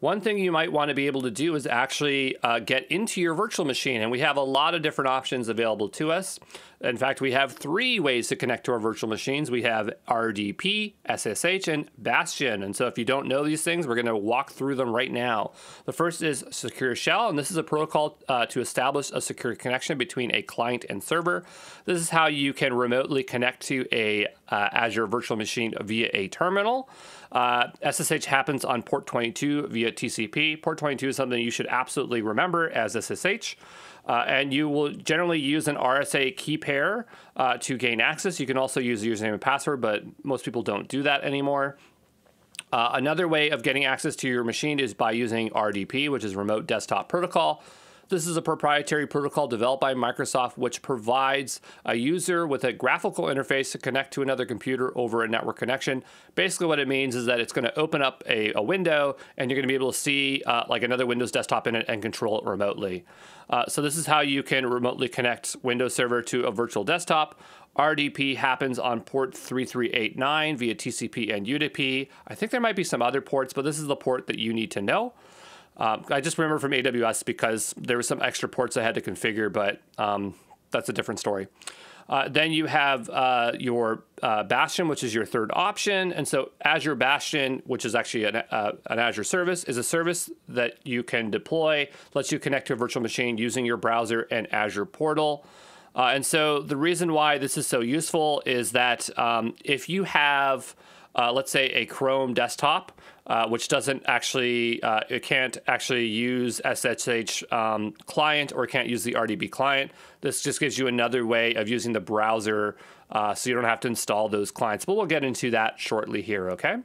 One thing you might want to be able to do is actually uh, get into your virtual machine, and we have a lot of different options available to us. In fact, we have three ways to connect to our virtual machines. We have RDP, SSH, and Bastion. And so if you don't know these things, we're going to walk through them right now. The first is Secure Shell, and this is a protocol uh, to establish a secure connection between a client and server. This is how you can remotely connect to a uh, Azure virtual machine via a terminal. Uh, SSH happens on port 22 via TCP. Port 22 is something you should absolutely remember as SSH. Uh, and you will generally use an RSA key pair uh, to gain access. You can also use the username and password, but most people don't do that anymore. Uh, another way of getting access to your machine is by using RDP, which is Remote Desktop Protocol. This is a proprietary protocol developed by Microsoft, which provides a user with a graphical interface to connect to another computer over a network connection. Basically, what it means is that it's going to open up a, a window and you're going to be able to see uh, like another Windows desktop in it and control it remotely. Uh, so, this is how you can remotely connect Windows Server to a virtual desktop. RDP happens on port 3389 via TCP and UDP. I think there might be some other ports, but this is the port that you need to know. Um, I just remember from AWS because there were some extra ports I had to configure, but um, that's a different story. Uh, then you have uh, your uh, Bastion, which is your third option. And so Azure Bastion, which is actually an, uh, an, Azure service, is a service that you can deploy, lets you connect to a virtual machine using your browser and Azure portal. Uh, and so the reason why this is so useful is that um, if you have, uh, let's say, a Chrome desktop, uh, which doesn't actually, uh, it can't actually use SSH um, client or can't use the RDP client. This just gives you another way of using the browser uh, so you don't have to install those clients. But we'll get into that shortly here, okay?